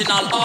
original.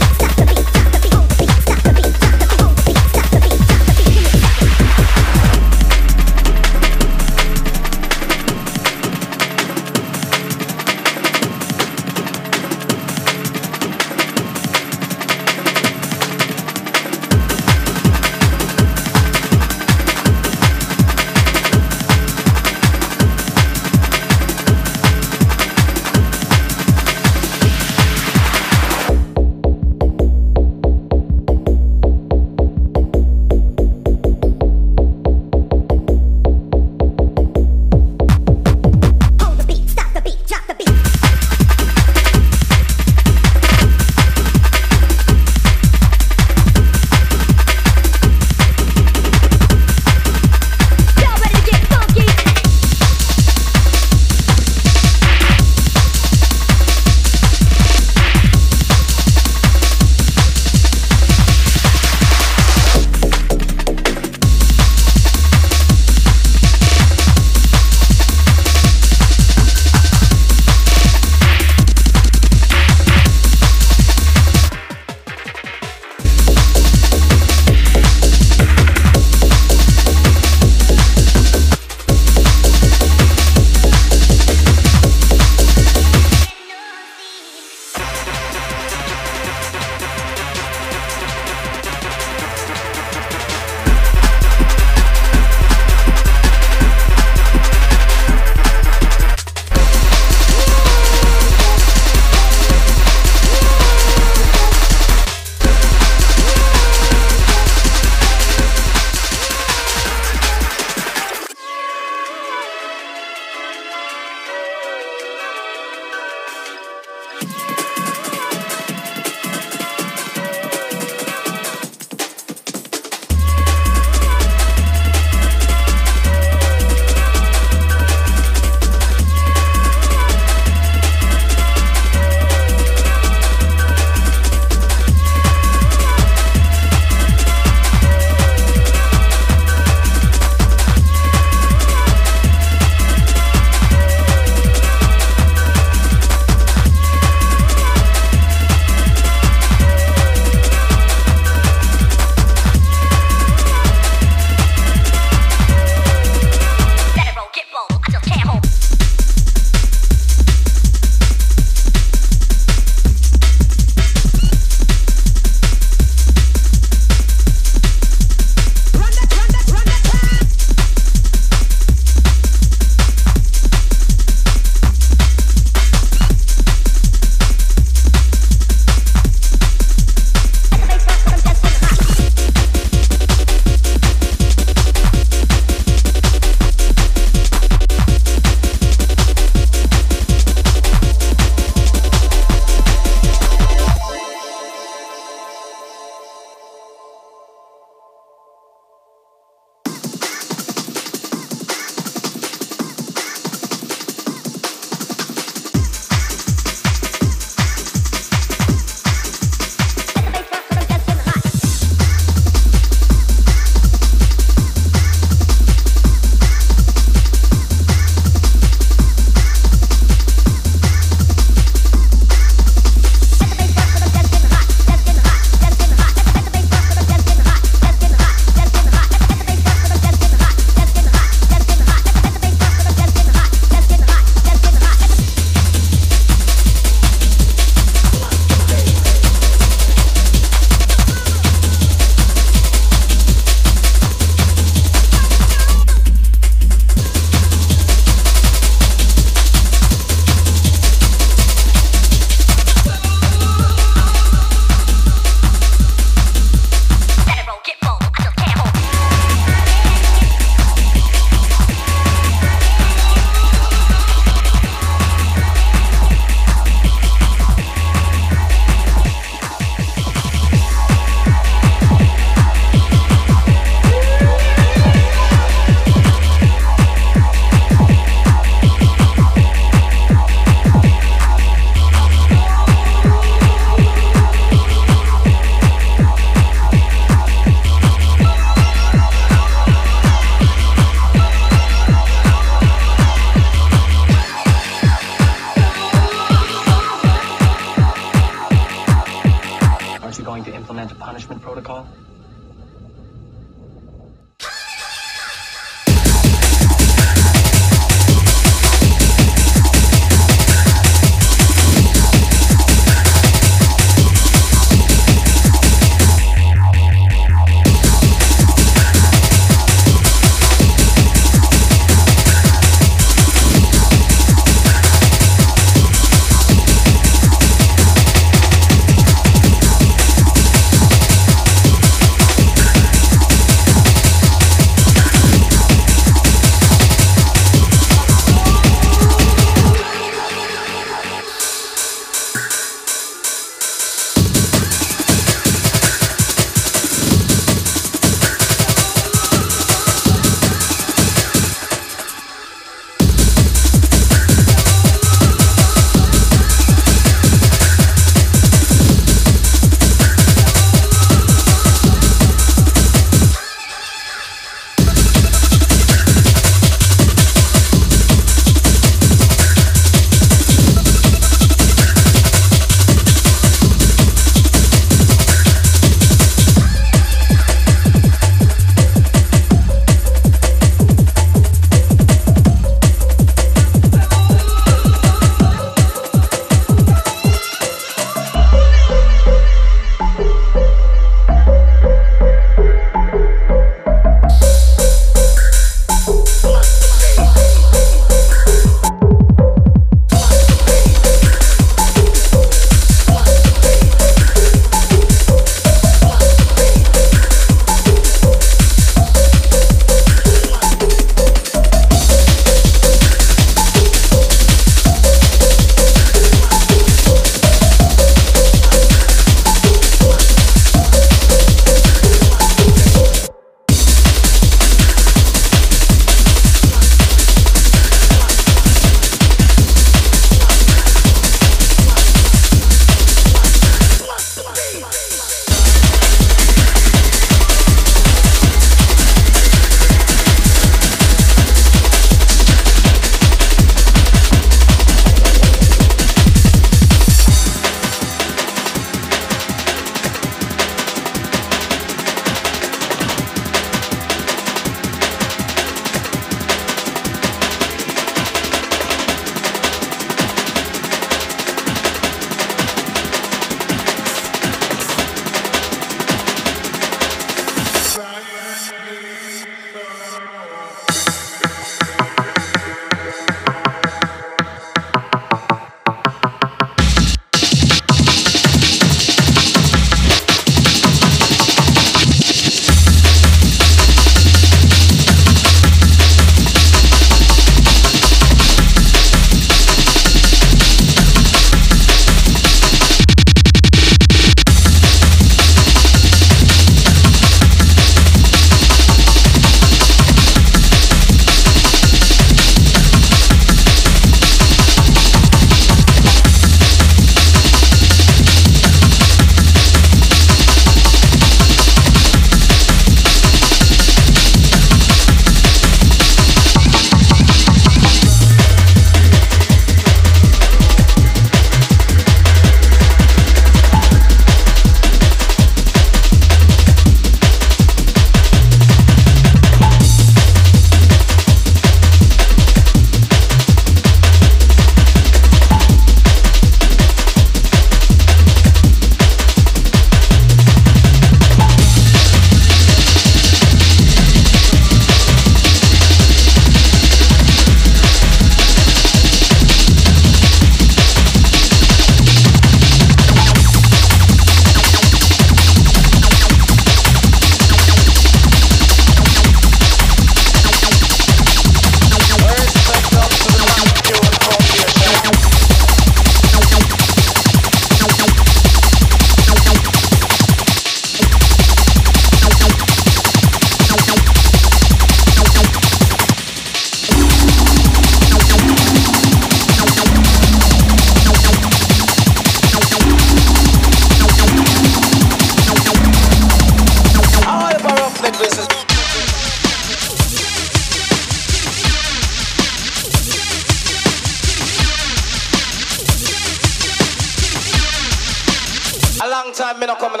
Not coming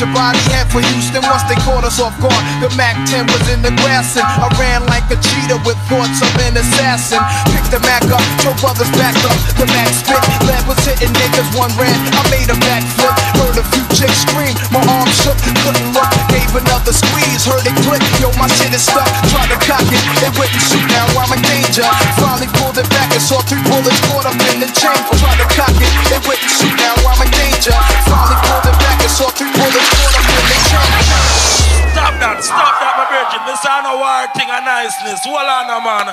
your body head for Houston once they caught us off guard. The MAC 10 was in the grass and I ran like a cheetah with thoughts of an assassin. Picked the MAC up, your brothers back up. The MAC spit, lead was hitting niggas, one ran. I made a backflip, heard a few chicks scream. My arm shook, couldn't look, gave another squeeze, heard it click. Yo, my shit is stuck, tried to cock it, it wouldn't shoot. Now I'm in danger. Finally pulled it back and saw three bullets caught up in the chamber. Tried to cock it, it wouldn't shoot. Now I'm in danger. Finally pulled it back and saw three bullets. Caught up in the chamber. Stop that, stop that, my virgin. This ain't no war thing of niceness. Hold on, man.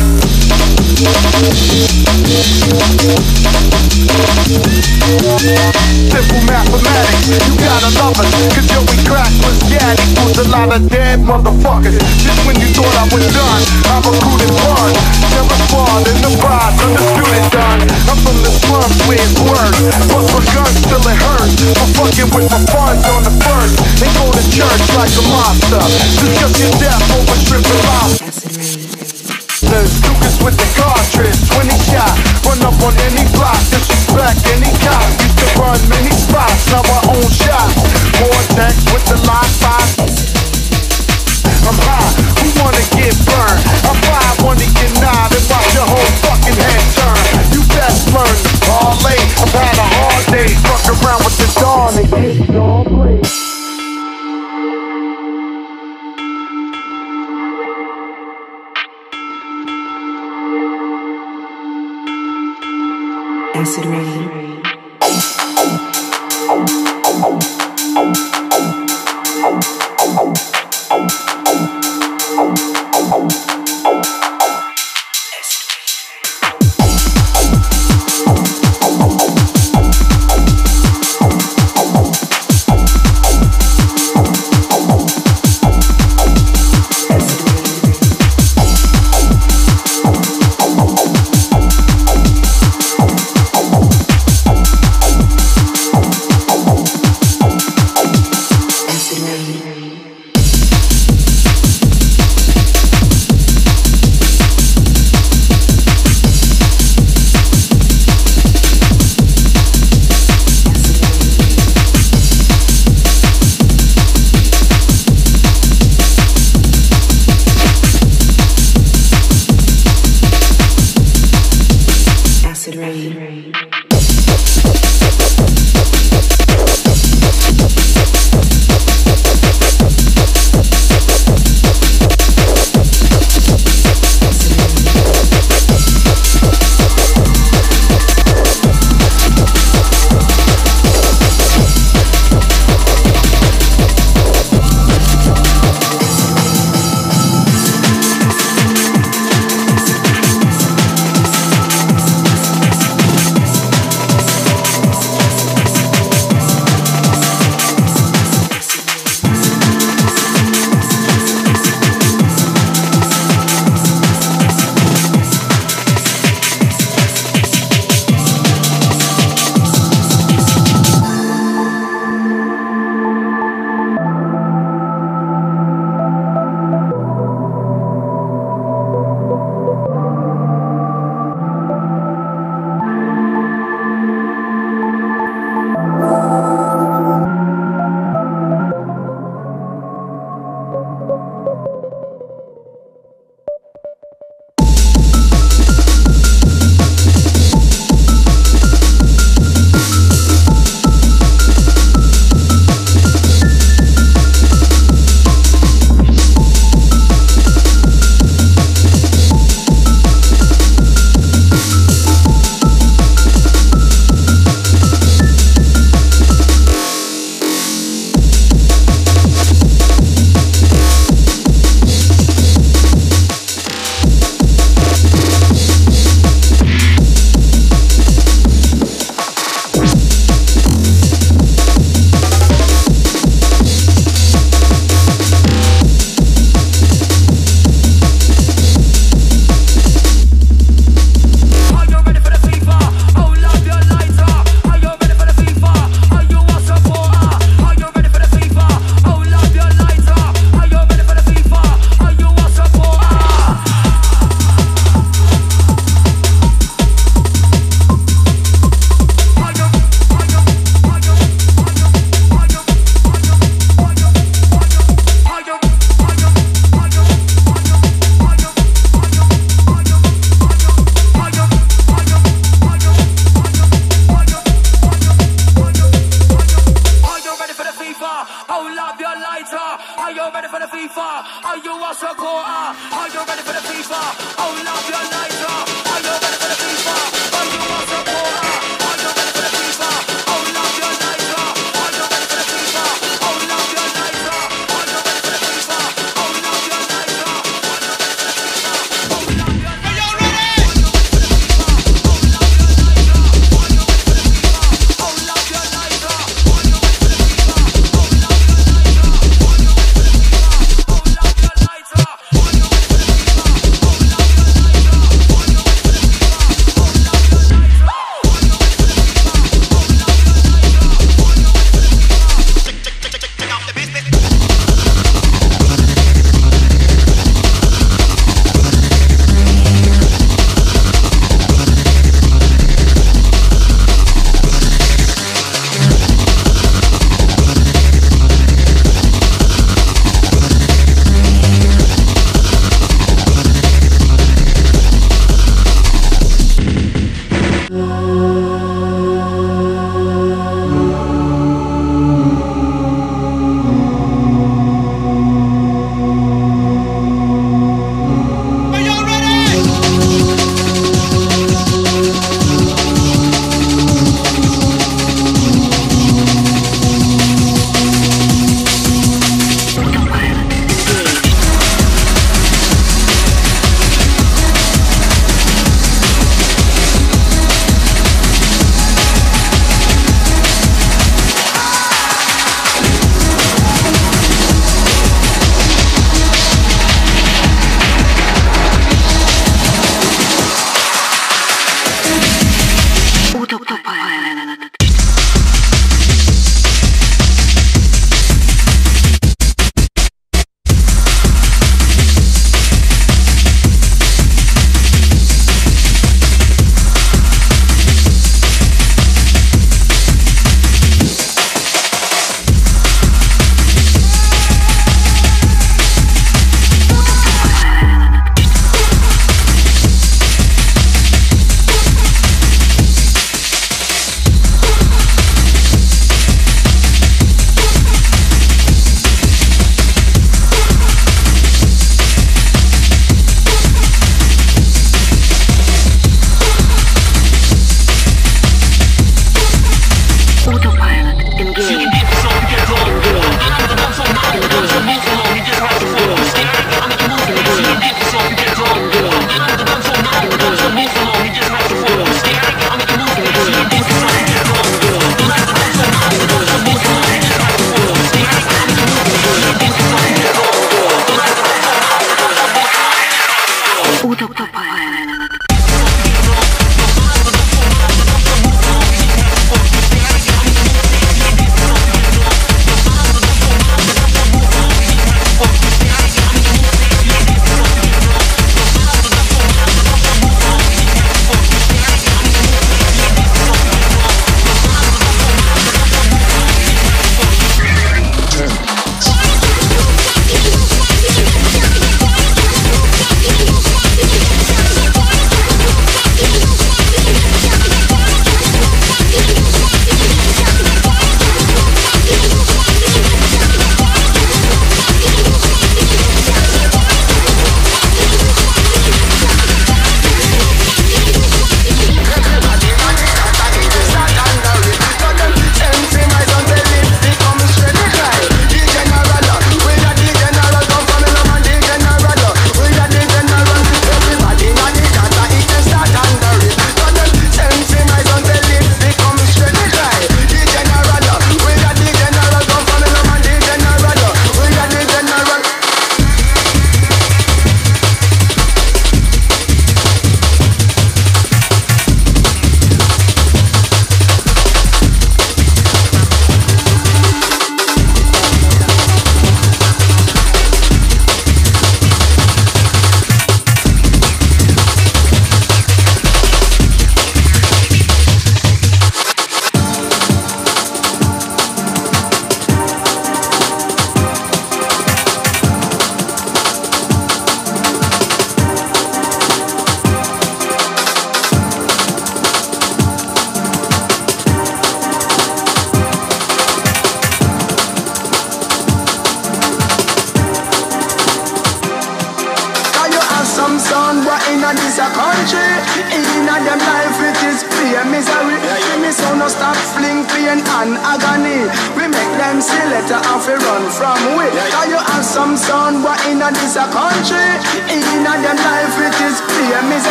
Simple mathematics, you gotta love equals a lot of dead motherfuckers. Just when you thought I was done, I in the done. I'm from the slums guns still it hurts. For fucking with my on the first. They go to church like a monster Discuss your death over stripping lobster Lucas with the cartridge, 20 shot Run up on any block, disrespect any cop. Used to run many spots, now I own shots. Vortex with the line five I'm high, who wanna get burned? I'm fine, wanna get nine and watch your whole fucking head turn. You best learn to parlay. I've had a hard day, fuck around with the dawn. And get all play Acid rain.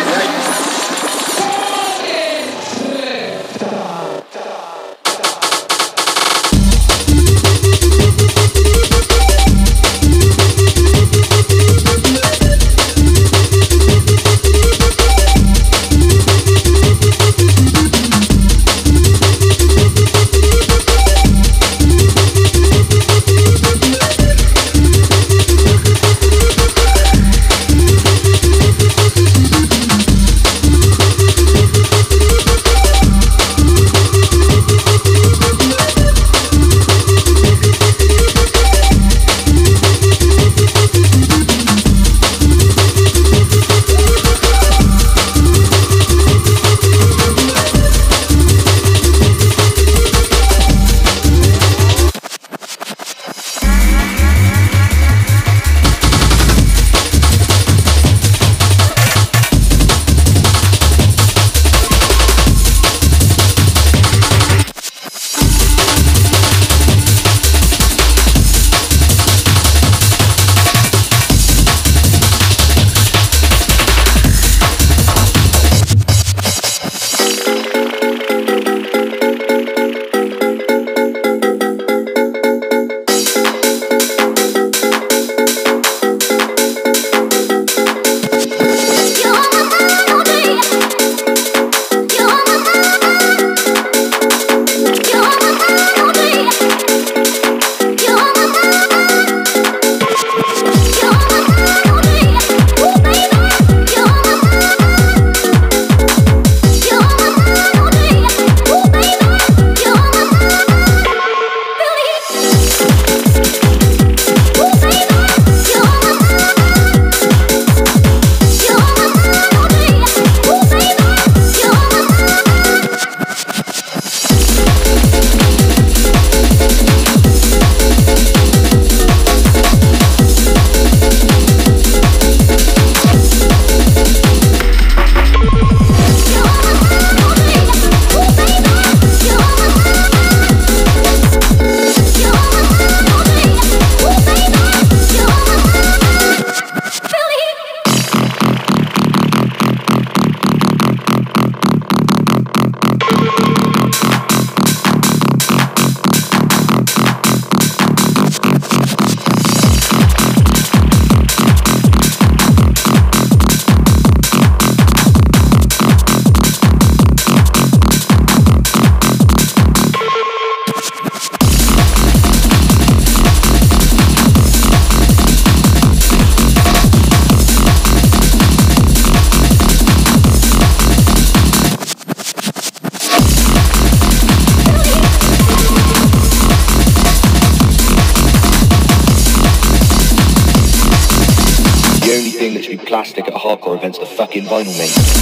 Thank you. Misery. vinyl, mate.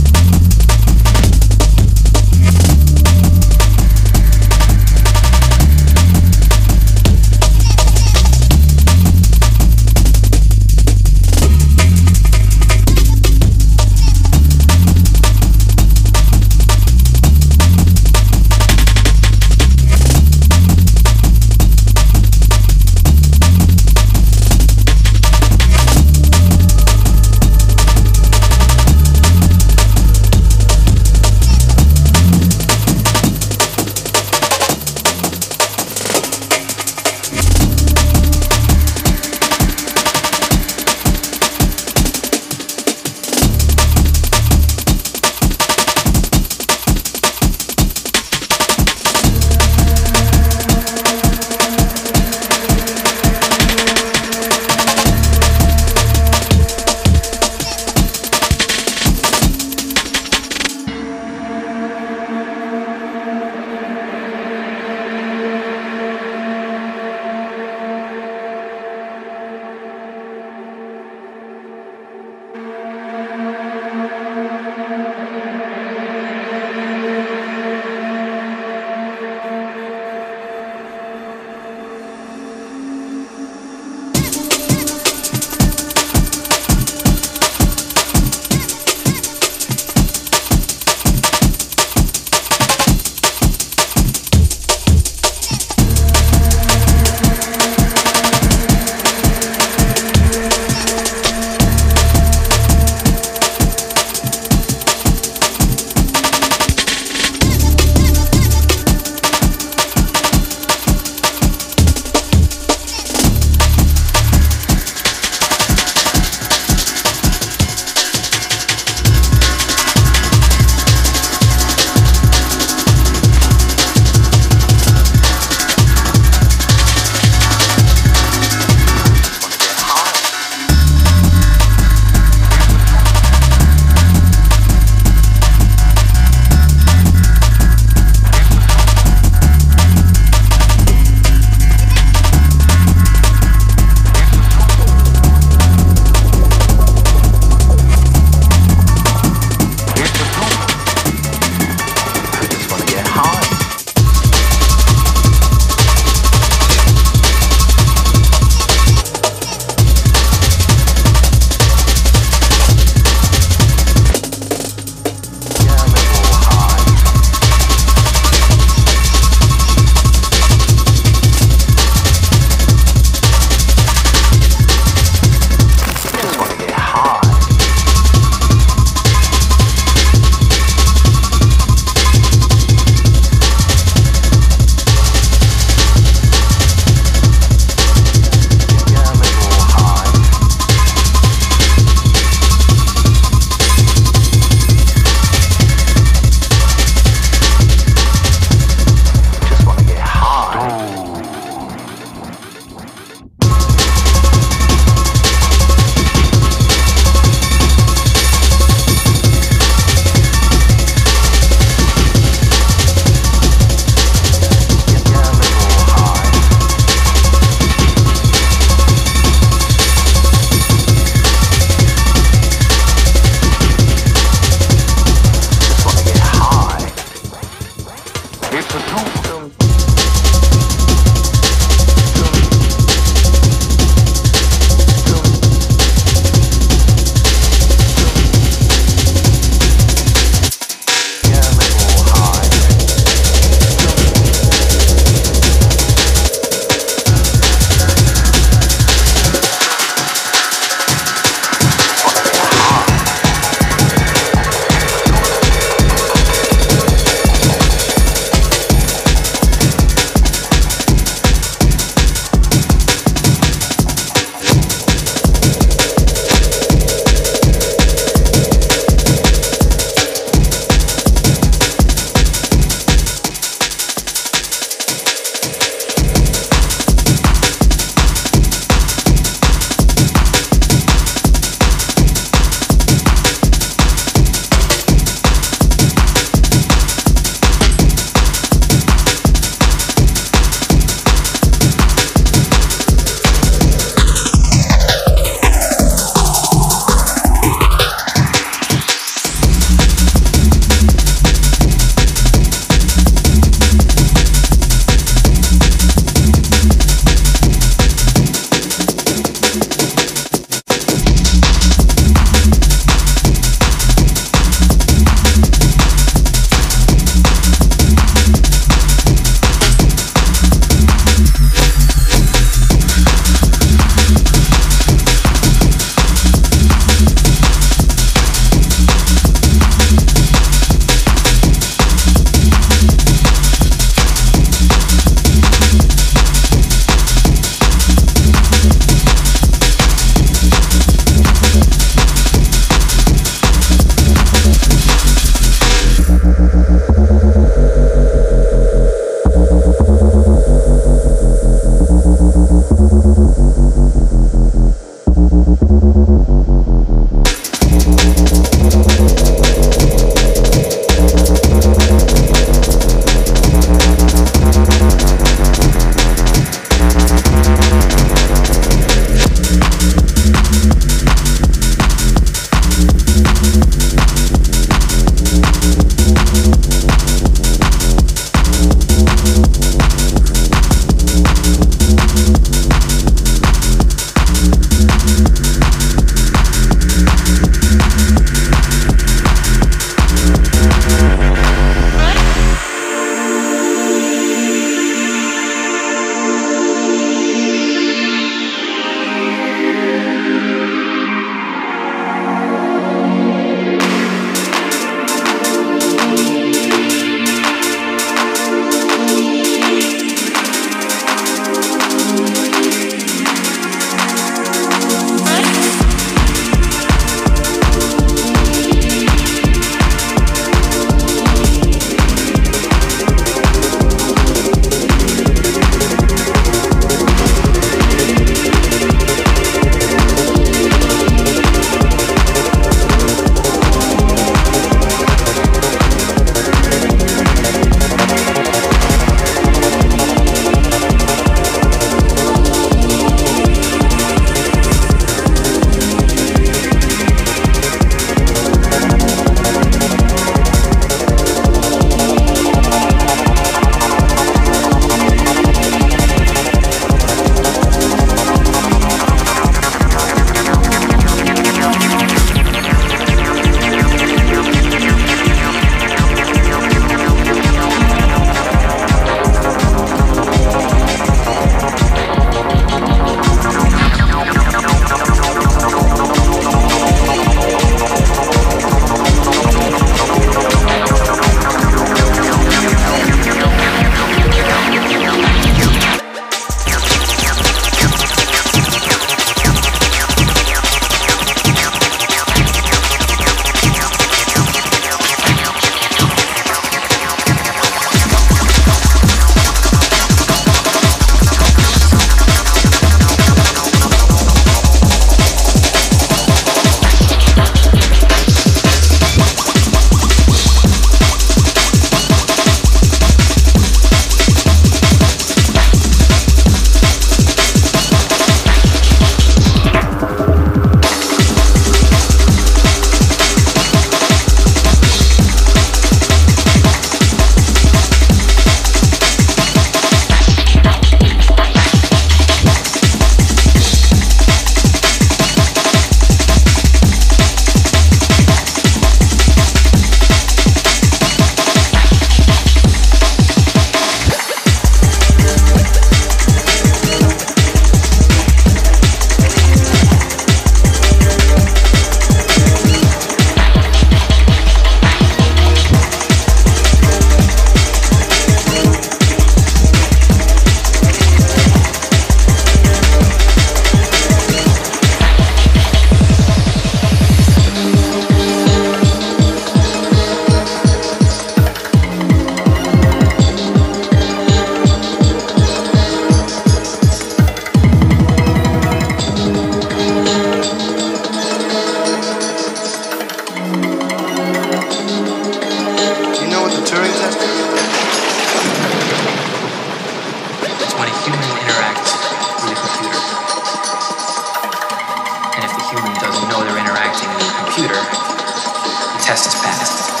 you know they're interacting with the computer, the test is passed.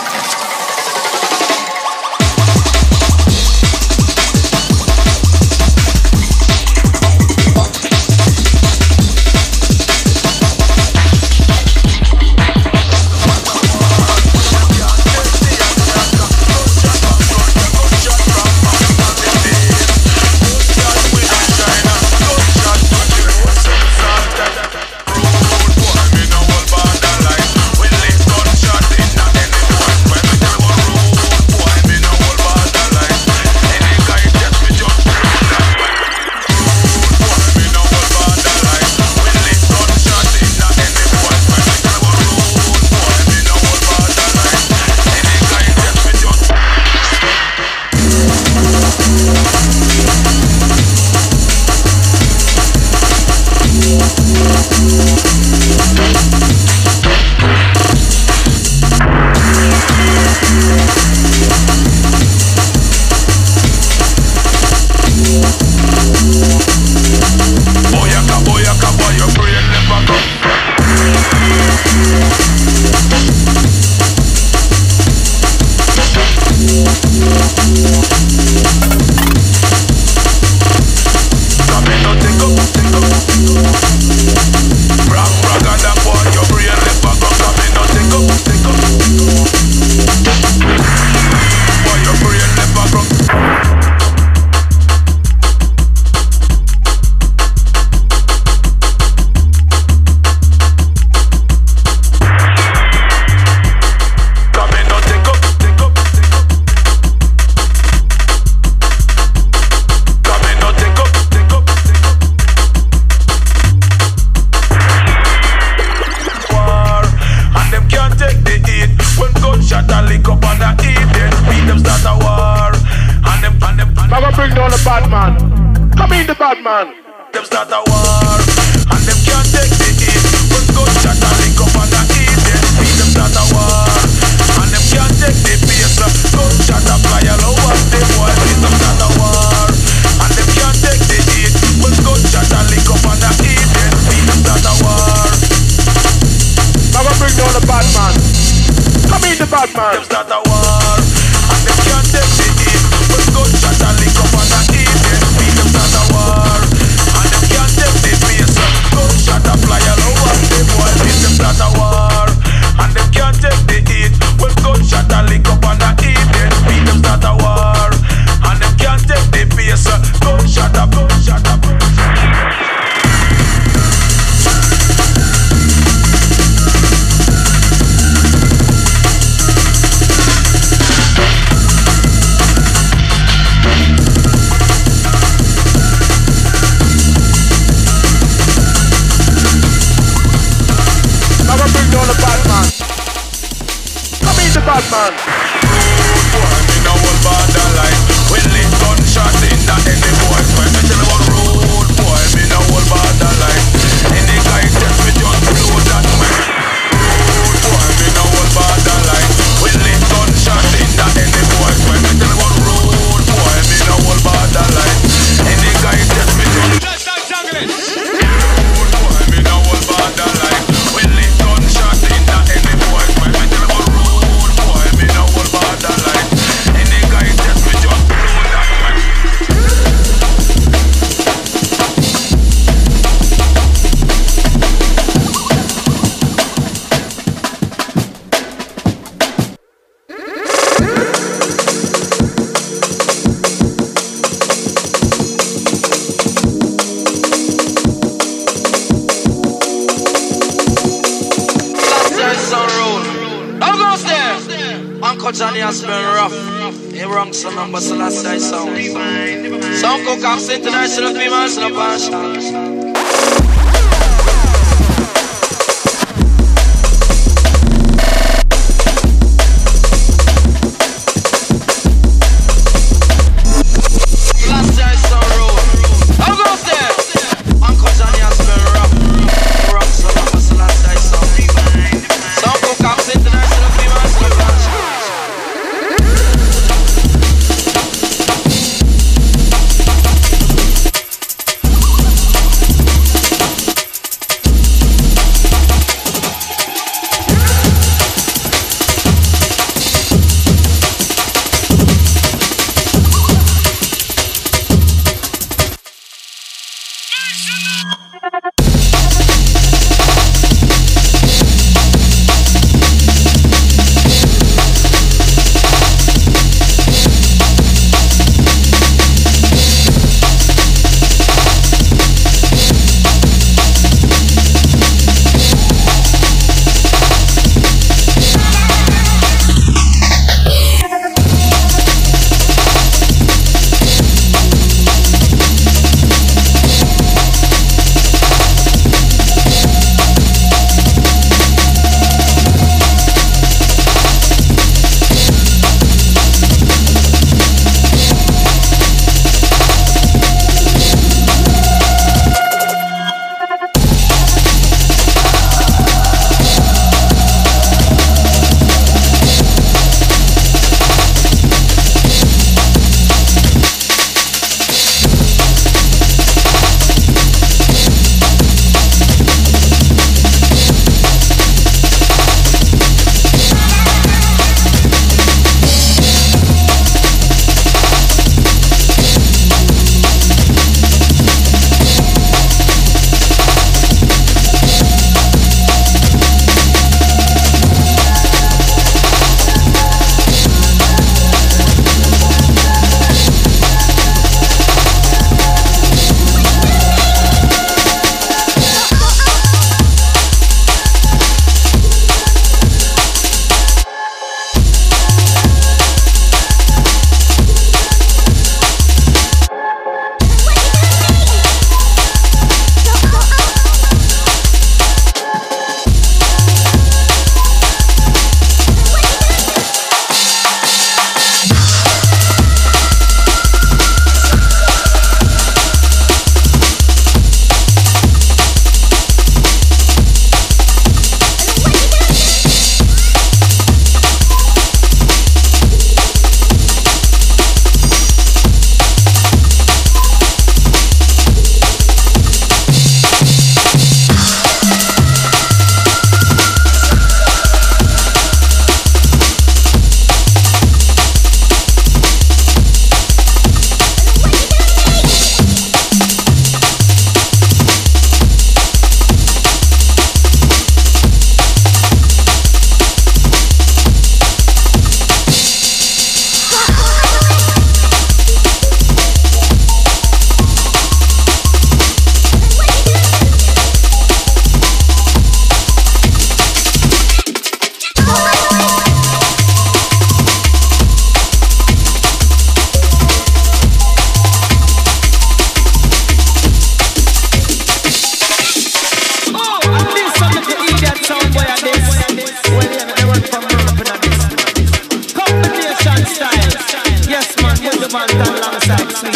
Beg no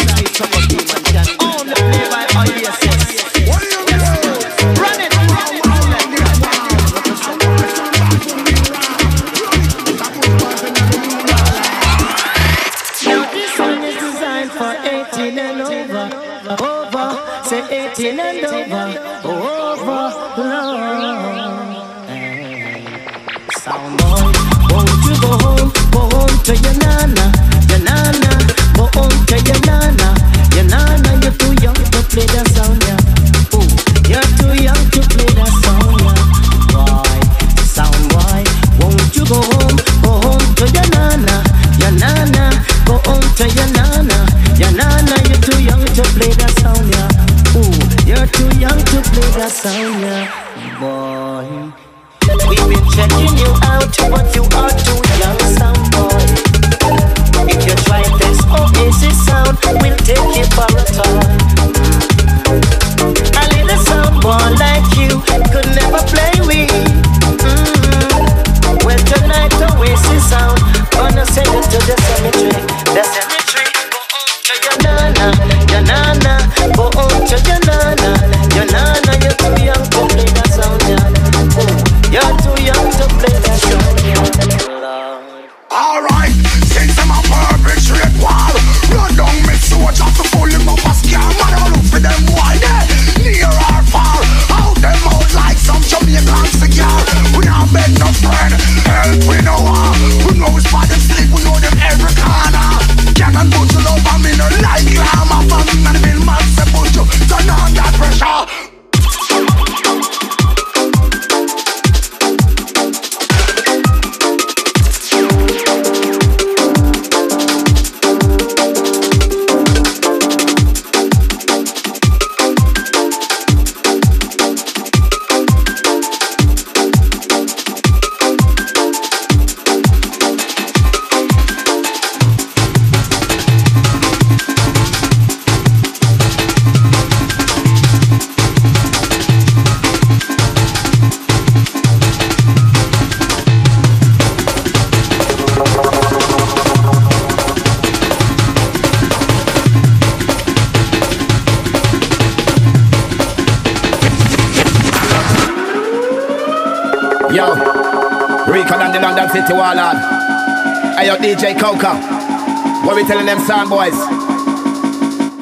DJ What we telling them sound boys?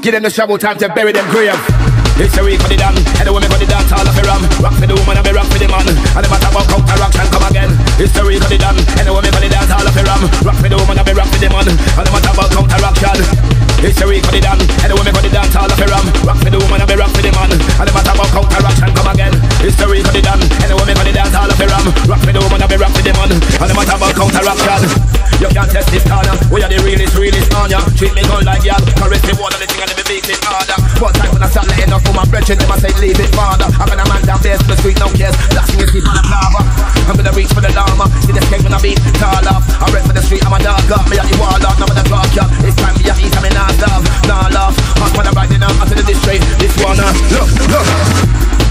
Give them the shovel time to bury them grave. It's a week for the damn And the women for the dance all of the ram Rock for the woman and be rock for the man. And the matter about counter rock and come again. It's the week for the damn And the women for the dance all of the ram Rock for the woman and be rock for the man. And the matter about counter rock and it's a week for the damn And the women for the dance all of the Rock for the woman and be rock for the man. And the matter about counter rock and come again It's the week for the damn And the women for the dance all of the Rock for the woman and be rock for the man. And the matter about counter rock and you can't test this corner We are the realest, realest on ya Treat me good like y'all. Caress me water, the thing and let me beat it harder. One time when I start letting off for my brethren Them I say leave it farther I'm gonna man down there to the street, no cares Blasting his on the lava. I'm gonna reach for the llama. See the skate when I beat tall off. I rep for the street, I'm a dog up Me at the wall up, now with the clock up It's time me a eat, I'm in love Nah laugh, hot when I'm riding out Onto the district, this one uh, Look, look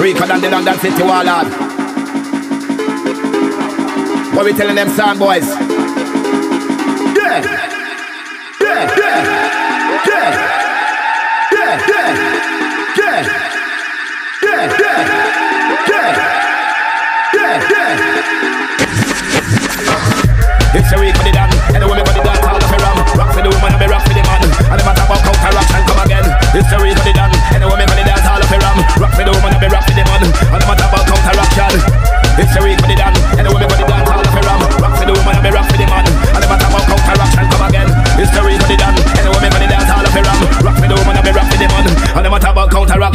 Rico than the London City Warlord. What we telling them sound boys? Yeah! Yeah! Yeah! Yeah! Yeah! Yeah! yeah. Yeah, yeah, yeah, yeah, yeah. It's a week for the dance, and the women for the dance, all of me ram. Rock for the woman, and me rock for the man. And the talk about counteraction, come again. It's a week me the woman I be rap to the man. And I'm a double counter rock yard. It's a week for the dan. And the women for the dan. All of ram. Rap the woman, I be rap to the man. And I'm a double counter rock. Come again. It's a week for the dan. And the women for the dan. All of ram. Rap the woman, I be rap to the man. And I'm a double counter rock.